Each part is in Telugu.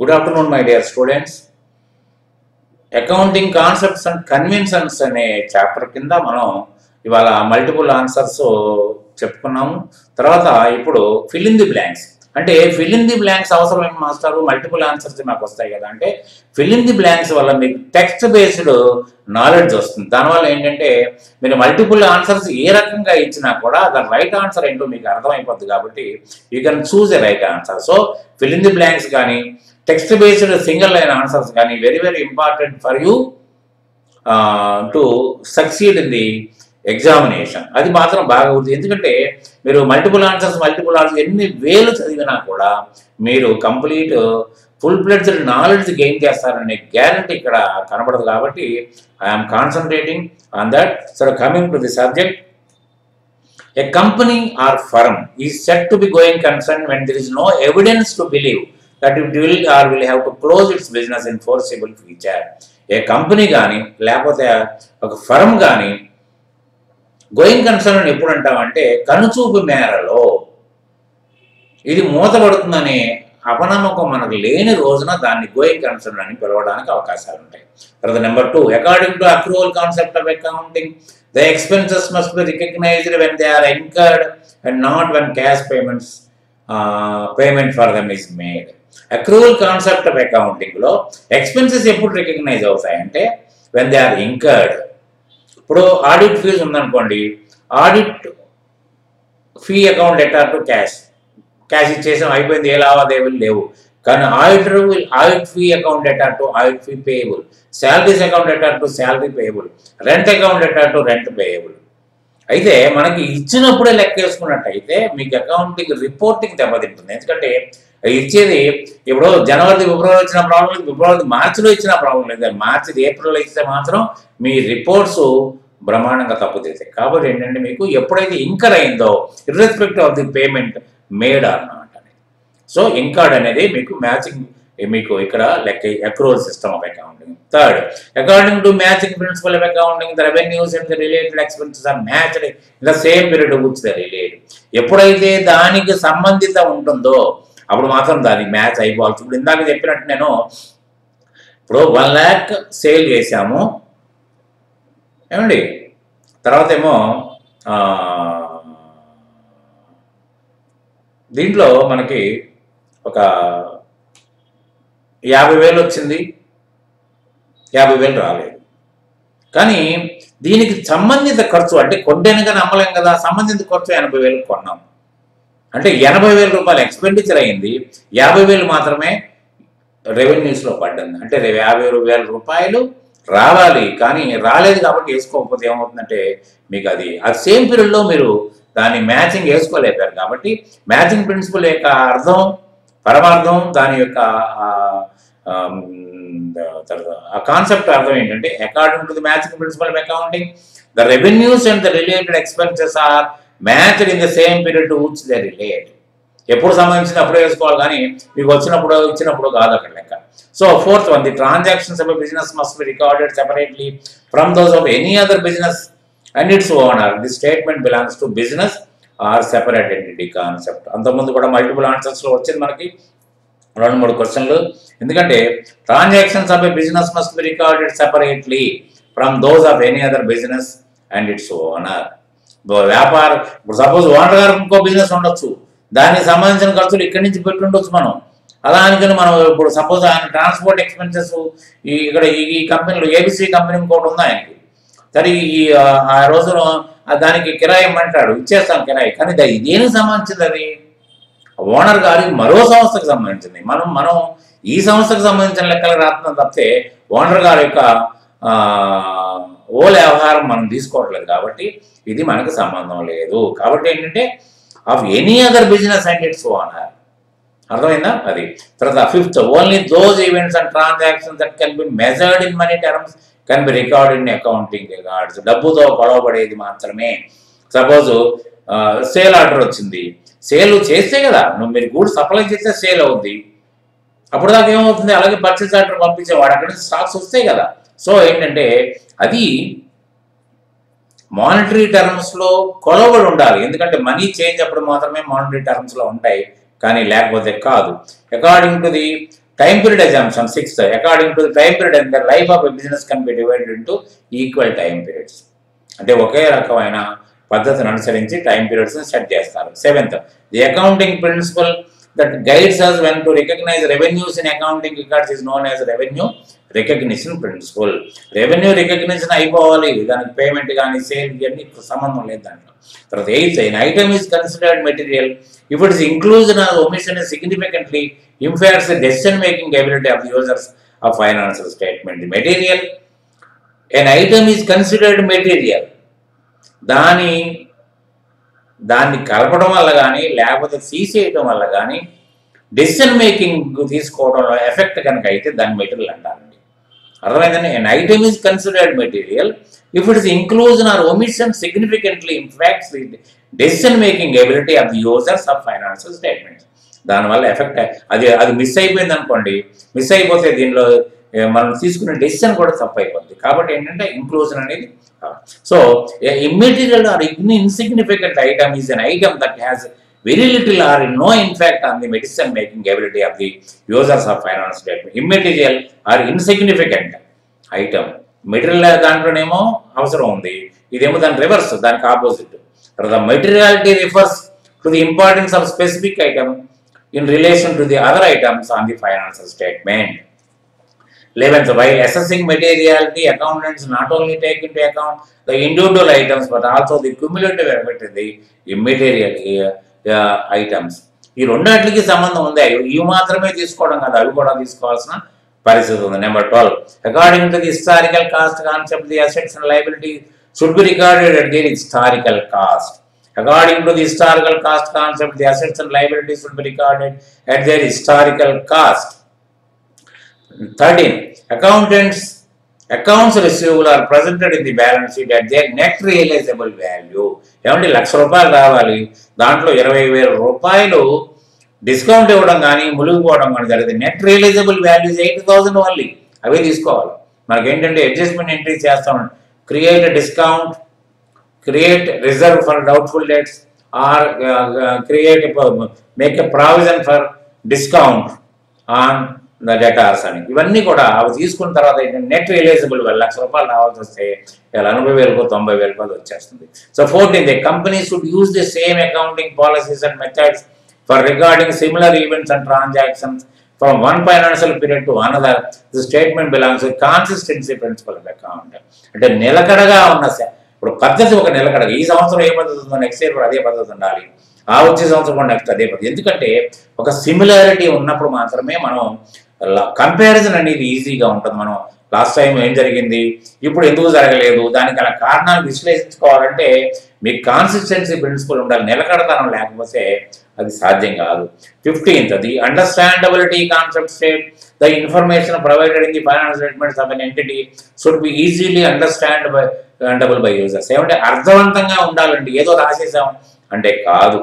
Good afternoon my dear students accounting concepts and conventions అనే చాప్టర్ కింద మనం ఇవాళ మల్టిపుల్ ఆన్సర్స్ చెప్పుకున్నాము. తర్వాత ఇప్పుడు ఫిల్ఇన్ ది బ్లాంక్స్ అంటే ఫిల్ ఇన్ ది బ్లాంక్స్ అవసరం మాస్టర్? మల్టిపుల్ ఆన్సర్స్ మాకు వస్తాయి కదా. అంటే ఫిల్ ఇన్ ది బ్లాంక్స్ వల్ల మీకు టెక్స్ట్ బేస్డ్ నాలెడ్జ్ వస్తుంది. దానివల్ల ఏంటంటే మీరు మల్టిపుల్ ఆన్సర్స్ ఏ రకంగా ఇచ్చినా కూడా దాని రైట్ ఆన్సర్ ఏంటో మీకు అర్థమైపోద్ది కాబట్టి you can choose a right answer so fill in the blanks కానీ text based single line answers కానీ very very important for you to succeed in the examination అది మాత్రం బాగా ఉంది ఎందుకంటే మీరు మల్టిపుల్ ఆన్సర్స్ మల్టిపుల్ ఆన్సర్స్ ఎన్ని వేలు చదివినా కూడా మీరు complete full fledged knowledge gain చేస్తారనే గ్యారంటీ ఇక్కడ కనబడదు కాబట్టి I'm concentrating on that so coming to the subject a company or firm is set to be going concern when there is no evidence to believe that it will or will have to close its business in foreseeable future. ఏ కంపెనీ కానీ లేకపోతే ఒక ఫర్మ్ కానీ గోయింగ్ కన్సర్న్ ఎప్పుడు అంటామంటే కనుచూపు మేరలో ఇది మూతపడుతుందని అపనమ్మకం మనకు లేని రోజున దాన్ని గోయింగ్ కన్సర్న్ అని పిలవడానికి అవకాశాలు ఉంటాయి తర్వాత number two according to accrual concept of accounting the expenses must be recognised when they are incurred and not when cash payments payment for them is made accrual concept of అకౌంటింగ్లో ఎక్స్పెన్సెస్ ఎప్పుడు రికగ్నైజ్ అవుతాయంటే వెన్ దే ఆర్ ఇంకర్డ్ ఇప్పుడు ఆడిట్ ఫీజు ఉందనుకోండి audit fee account letter to cash cash ఇచ్చేసాం అయిపోయింది ఏ లావాదేవీలు లేవు. కానీ auditor will audit fee account letter to audit fee payable salaries account letter to salary payable rent account letter to rent payable అయితే మనకి ఇచ్చినప్పుడే లెక్క వేసుకున్నట్టయితే మీకు అకౌంటింగ్ రిపోర్టింగ్ దెబ్బతింటుంది. ఎందుకంటే ఇచ్చేది ఇప్పుడు జనవరి ఫిబ్రవరి వచ్చిన ప్రాబ్లం లేదు ఫిబ్రవరి మార్చిలో ఇచ్చిన ప్రాబ్లం లేదు. మార్చి ఏప్రిల్లో ఇస్తే మాత్రం మీ రిపోర్ట్స్ బ్రహ్మాండంగా తప్పుతాయి కాబట్టి ఏంటంటే మీకు ఎప్పుడైతే ఇంకర్ అయిందో irrespective of the payment made అన్నమాట సో ఇంకార్డ్ అనేది మీకు మ్యాచింగ్ మీకు ఇక్కడ లెక్క accrual system of accounting third according to matching principle of accounting the revenues and the related expenses are matched in the same period which the related ఎప్పుడైతే దానికి సంబంధిత ఉంటుందో అప్పుడు మాత్రం దాని మ్యాచ్ అయిపోవాలి ఇప్పుడు ఇందాక చెప్పినట్టు నేను ఇప్పుడు వన్ ల్యాక్ సేల్ చేశాము. ఏమండి? తర్వాత ఏమో దీంట్లో మనకి ఒక యాభై వేలు వచ్చింది. యాభై వేలు రాలేదు. కానీ దీనికి సంబంధిత ఖర్చు అంటే కొంటేనే నమ్మలేం కదా. సంబంధిత ఖర్చు ఎనభై వేలు కొన్నాం అంటే ఎనభై వేల రూపాయలు ఎక్స్పెండిచర్ అయింది. యాభై వేలు మాత్రమే రెవెన్యూస్లో పడ్డంది. అంటే యాభై వేల రూపాయలు రావాలి. కానీ రాలేదు కాబట్టి వేసుకోకపోతే ఏమవుతుందంటే మీకు అది ఆ సేమ్ పీరియడ్లో మీరు దాన్ని మ్యాచింగ్ వేసుకోలేపారు కాబట్టి మ్యాచింగ్ ప్రిన్సిపల్ యొక్క అర్థం పరమార్థం దాని యొక్క ఆ, కాన్సెప్ట్ అర్థం ఏంటంటే according to the matching principle accounting the revenues and the related expenses are matched in the same period to which they relate ఎప్పుడు సంబంధించిన అప్పుడే వేసుకోవాలి కానీ మీకు వచ్చినప్పుడు ఇచ్చినప్పుడు కాదు అక్కడ లెక్క. So fourth one the transactions of business must be recorded separately from those of any other business and its owner the statement belongs to business or separate entity concept అంతకుముందు కూడా మల్టిపుల్ ఆన్సర్స్లో వచ్చింది మనకి. రెండు మూడు క్వశ్చన్లు ఎందుకంటే transactions of a business must be recorded separately from those of any other business and its owner వ్యాపారం ఇప్పుడు సపోజ్ ఓనర్ గారు ఇంకో బిజినెస్ ఉండొచ్చు. దానికి సంబంధించిన ఖర్చులు ఇక్కడి నుంచి పెట్టి ఉండొచ్చు మనం. అలా అనుకుని మనం ఇప్పుడు సపోజ్ ఆయన ట్రాన్స్పోర్ట్ ఎక్స్పెన్సెస్ ఈ ఇక్కడ ఈ ఈ కంపెనీలో ఏబిసి కంపెనీ ఇంకోటి ఉంది ఆయనకి? సరే ఈ ఆ, ఆ రోజున ఆ దానికి కిరాయి ఇమ్మంటాడు. ఇచ్చేస్తాం కిరాయి. కానీ దా- దేనికి సంబంధించింది అది? ఓనర్ గారి మరో సంస్థకు సంబంధించింది. మనం మనం ఈ సంస్థకు సంబంధించిన లెక్కలు రాస్తున్నాం తప్పితే ఓనర్ గారి యొక్క ఓల వ్యవహారం మనం తీసుకోవట్లేదు కాబట్టి ఇది మనకు సంబంధం లేదు. కాబట్టి ఏంటంటే of any other business and its owner అర్థమైందా? అది. తర్వాత fifth only those events and transactions that can be measured in money terms can be record in accounting records డబ్బుతో గొడవపడేది మాత్రమే. సపోజ్ సేల్ ఆర్డర్ వచ్చింది. సేల్ చేస్తే కదా నువ్వు మీరు గూడ్స్ సప్లై చేస్తే సేల్ అవుద్ది. అప్పుడు దాకా ఏమవుతుంది? అలాగే పర్చేస్ ఆర్డర్ పంపించేవాడు. అక్కడ నుంచి స్టాక్స్ వస్తాయి కదా. సో ఏంటంటే అది మానిటరీ టర్మ్స్లో కొలవడి ఉండాలి. ఎందుకంటే మనీ చేంజ్ అప్పుడు మాత్రమే మానిటరీ టర్మ్స్లో ఉంటాయి. కానీ లేకపోతే కాదు. According to the time period assumption sixth according to time period and the life of a business can be divided into equal time periods అంటే ఒకే రకమైన పద్ధతిని అనుసరించి టైం పీరియడ్స్ సెట్ చేస్తారు. Seventh the accounting principle that guides us when to recognise revenues in accounting records is known as revenue recognition principle revenue recognition అయిపోవాలి దానికి పేమెంట్ కానీ సేల్ ఇవన్నీ సంబంధం లేదు దాంట్లో తర్వాత eighth an item is considered material if it is inclusion or omission is significantly impairs the decision making ability of the users of financial statement the material an item is considered material దాని దాన్ని కలపడం వల్ల కానీ లేకపోతే తీసేయడం వల్ల కానీ డెసిషన్ మేకింగ్ తీసుకోవడంలో ఎఫెక్ట్ కనుక అయితే దాని మెటీరియల్ అంటారండి. అర్థమైందండి? An item is considered material if its inclusion or omission significantly impacts decision making ability of the users of financial statements దానివల్ల ఎఫెక్ట్ అది అది మిస్ అయిపోయింది అనుకోండి మిస్ అయిపోతే దీనిలో మనం తీసుకునే డెసిషన్ కూడా తప్పైపోతుంది కాబట్టి ఏంటంటే ఇంక్లూజన్ అనేది so immaterial or insignificant item is an item that has very little or no impact on the decision making ability of the users of finance statement immaterial or insignificant item material దాంట్లోనేమో అవసరం ఉంది. ఇదేమో దాని రివర్స్ దానికి opposite the materiality refers to the importance of specific item in relation to the other items on the financial statement 11th, while assessing materiality, accountants not only take into account the individual items but also the cumulative effect of the immaterial uh, uh, items. ఈ రెండాటికి సంబంధం ఉంది. ఇవి మాత్రమే తీసుకోవడం కాదు అవి కూడా తీసుకోవాల్సిన పరిస్థితి ఉంది. Number twelve according to the historical cost concept the assets and liability should be recorded at the historical cost according to the historical cost concept the assets and liability should be recorded at their historical cost 13. Accountants, accounts receivable are presented in the balance sheet at their net realizable value. ఏమంటే లక్ష రూపాయలు రావాలి దాంట్లో ఇరవై వేల రూపాయలు డిస్కౌంట్ ఇవ్వడం కానీ మునిగిపోవడం కానీ జరిగింది net realisable values eight thousand only అవే తీసుకోవాలి మనకేంటంటే అడ్జస్ట్మెంట్ ఎంట్రీ చేస్తాం create discount create reserve for doubtful debts or create make a provision for discount on debtors అని ఇవన్నీ కూడా అవి తీసుకున్న తర్వాత ఏంటంటే నెట్ రియలైజబుల్ లక్ష రూపాయలు రావాల్సి వస్తే ఇలా ఎనభై వేలకు తొంభై వేల రూపాయలు వచ్చేస్తుంది. So fourteen the company should use the same accounting policies and methods for regarding similar events and transactions from one financial period to another the statement belongs consistency principle of account అంటే నిలకడగా ఉన్న ఇప్పుడు పద్ధతి ఒక నిలకడగా ఈ సంవత్సరం ఏ పద్ధతి ఉందో నెక్స్ట్ ఇయర్ కూడా అదే పద్ధతి ఉండాలి. ఆ వచ్చే సంవత్సరం కూడా నెక్స్ట్ అదే పద్ధతి. ఎందుకంటే ఒక సిమిలారిటీ ఉన్నప్పుడు మాత్రమే మనం కంపారిజన్ అనేది ఈజీగా ఉంటుంది. మనం లాస్ట్ టైం ఏం జరిగింది? ఇప్పుడు ఎందుకు జరగలేదు? దానికి గల కారణాలు విశ్లేషించుకోవాలంటే మీకు కాన్సిస్టెన్సీ ప్రిన్సిపల్ ఉండాలి. నిలకడతనం లేకపోతే అది సాధ్యం కాదు. Fifteenth the understandability concept state the information provided in the finance statements of an entity should be easily understand by అండబుల్ by users ఏమంటే అర్థవంతంగా ఉండాలంటే ఏదో రాసేసాం అంటే కాదు.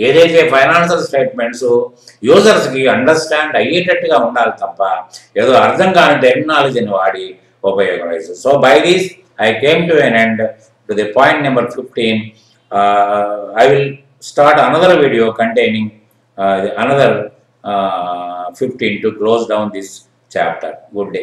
ఏదైతే ఫైనాన్షియల్ స్టేట్మెంట్స్ యూజర్స్కి అండర్స్టాండ్ అయ్యేటట్టుగా ఉండాలి తప్ప ఏదో అర్థం కాని టెక్నాలజీని వాడి ఉపయోగలేదు so by these I came to an end to the point number fifteen I will start another video containing another fifteen to close down this chapter good day